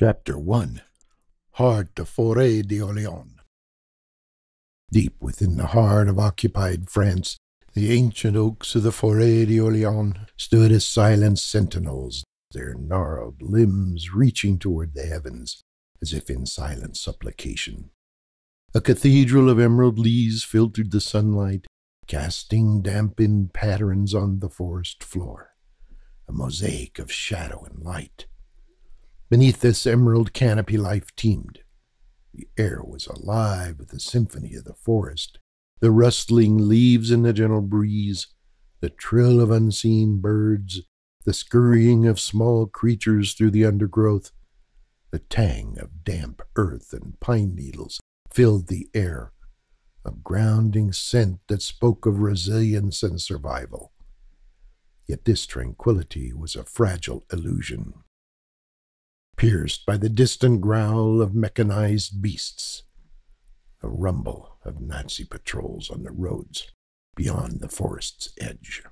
Chapter 1 Heart of Forêt d'Orléans Deep within the heart of occupied France, the ancient oaks of the Forêt d'Orléans stood as silent sentinels, their gnarled limbs reaching toward the heavens, as if in silent supplication. A cathedral of emerald leaves filtered the sunlight, casting dampened patterns on the forest floor, a mosaic of shadow and light. Beneath this emerald canopy, life teemed. The air was alive with the symphony of the forest, the rustling leaves in the gentle breeze, the trill of unseen birds, the scurrying of small creatures through the undergrowth. The tang of damp earth and pine needles filled the air, a grounding scent that spoke of resilience and survival. Yet this tranquility was a fragile illusion pierced by the distant growl of mechanized beasts, a rumble of Nazi patrols on the roads beyond the forest's edge.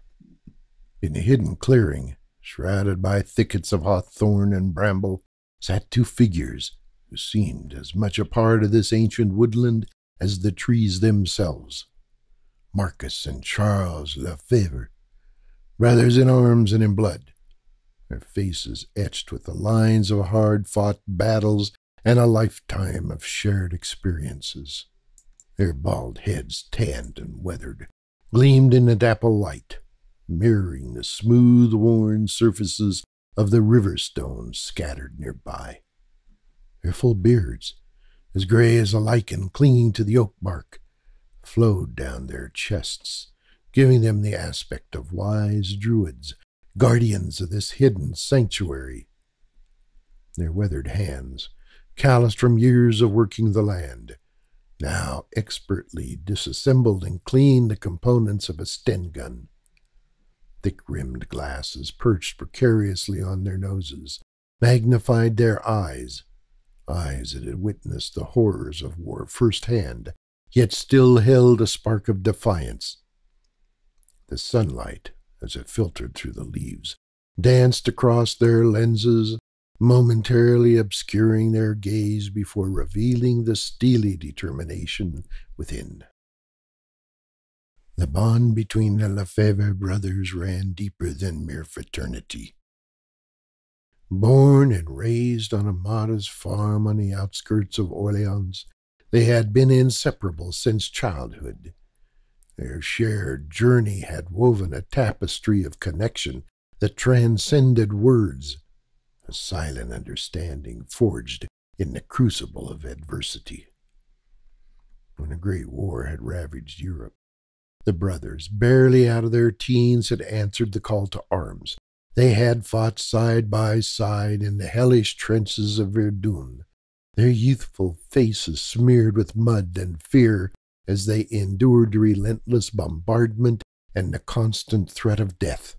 In a hidden clearing, shrouded by thickets of hawthorn and bramble, sat two figures who seemed as much a part of this ancient woodland as the trees themselves. Markus and Charles Lefèvre, brothers in arms and in blood, their faces etched with the lines of hard fought battles and a lifetime of shared experiences. Their bald heads, tanned and weathered, gleamed in the dapple light, mirroring the smooth worn surfaces of the river stones scattered nearby. Their full beards, as gray as a lichen clinging to the oak bark, flowed down their chests, giving them the aspect of wise druids guardians of this hidden sanctuary. Their weathered hands, calloused from years of working the land, now expertly disassembled and cleaned the components of a Sten gun. Thick rimmed glasses perched precariously on their noses, magnified their eyes, eyes that had witnessed the horrors of war firsthand, yet still held a spark of defiance. The sunlight as it filtered through the leaves, danced across their lenses, momentarily obscuring their gaze before revealing the steely determination within. The bond between the Lefèvre brothers ran deeper than mere fraternity. Born and raised on a modest farm on the outskirts of Orleans, they had been inseparable since childhood. Their shared journey had woven a tapestry of connection that transcended words, a silent understanding forged in the crucible of adversity. When a great war had ravaged Europe, the brothers, barely out of their teens, had answered the call to arms. They had fought side by side in the hellish trenches of Verdun, their youthful faces smeared with mud and fear as they endured relentless bombardment and the constant threat of death.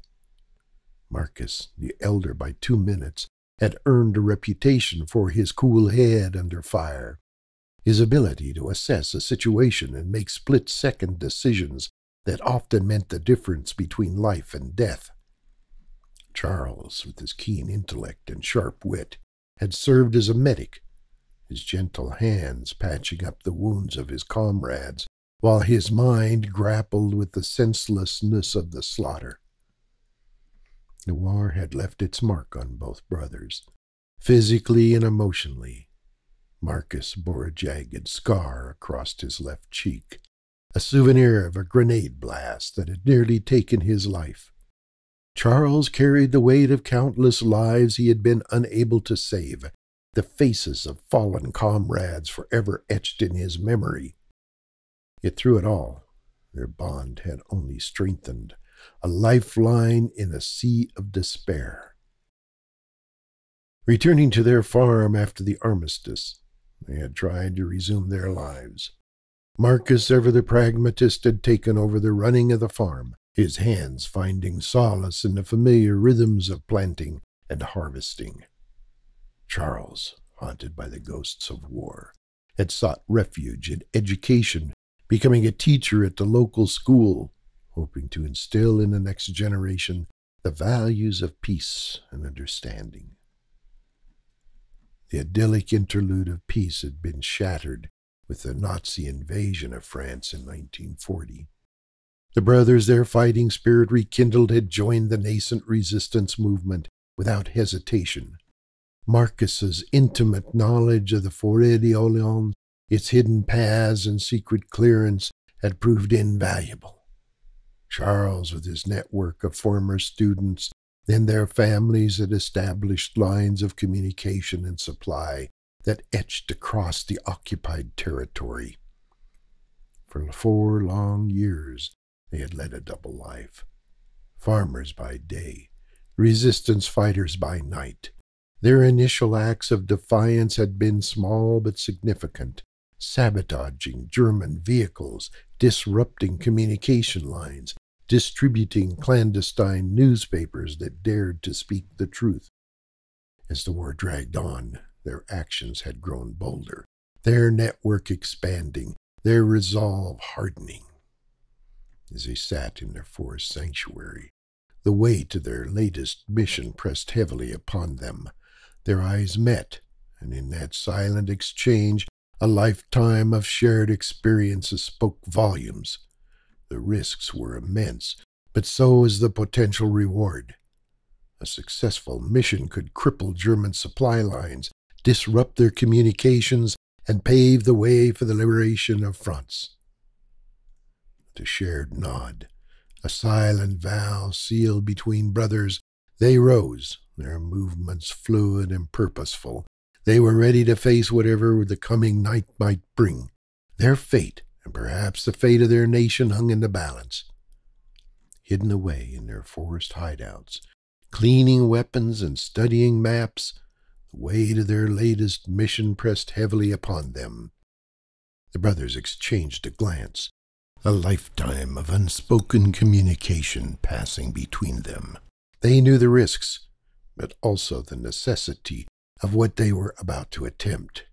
Markus, the elder by two minutes, had earned a reputation for his cool head under fire, his ability to assess a situation and make split second decisions that often meant the difference between life and death. Charles, with his keen intellect and sharp wit, had served as a medic his gentle hands patching up the wounds of his comrades, while his mind grappled with the senselessness of the slaughter. The war had left its mark on both brothers, physically and emotionally. Markus bore a jagged scar across his left cheek, a souvenir of a grenade blast that had nearly taken his life. Charles carried the weight of countless lives he had been unable to save, the faces of fallen comrades forever etched in his memory. Yet through it all, their bond had only strengthened, a lifeline in a sea of despair. Returning to their farm after the armistice, they had tried to resume their lives. Markus, ever the pragmatist, had taken over the running of the farm, his hands finding solace in the familiar rhythms of planting and harvesting. Charles, haunted by the ghosts of war, had sought refuge in education, becoming a teacher at the local school, hoping to instill in the next generation the values of peace and understanding. The idyllic interlude of peace had been shattered with the Nazi invasion of France in 1940. The brothers, their fighting spirit rekindled, had joined the nascent resistance movement without hesitation. Markus's intimate knowledge of the Forêt d'Orléans, its hidden paths and secret clearance, had proved invaluable. Charles, with his network of former students, and their families had established lines of communication and supply that etched across the occupied territory. For four long years, they had led a double life farmers by day, resistance fighters by night. Their initial acts of defiance had been small but significant, sabotaging German vehicles, disrupting communication lines, distributing clandestine newspapers that dared to speak the truth. As the war dragged on, their actions had grown bolder, their network expanding, their resolve hardening. As they sat in their forest sanctuary, the weight of their latest mission pressed heavily upon them. Their eyes met, and in that silent exchange, a lifetime of shared experiences spoke volumes. The risks were immense, but so was the potential reward. A successful mission could cripple German supply lines, disrupt their communications, and pave the way for the liberation of France. With a shared nod, a silent vow sealed between brothers, they rose, their movements fluid and purposeful. They were ready to face whatever the coming night might bring. Their fate and perhaps the fate of their nation hung in the balance. Hidden away in their forest hideouts, cleaning weapons and studying maps, the weight of their latest mission pressed heavily upon them. The brothers exchanged a glance, a lifetime of unspoken communication passing between them. They knew the risks, but also the necessity of what they were about to attempt.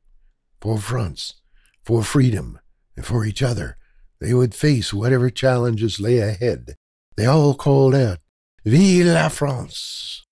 For France, for freedom, and for each other. They would face whatever challenges lay ahead. They all called out, Vive la France!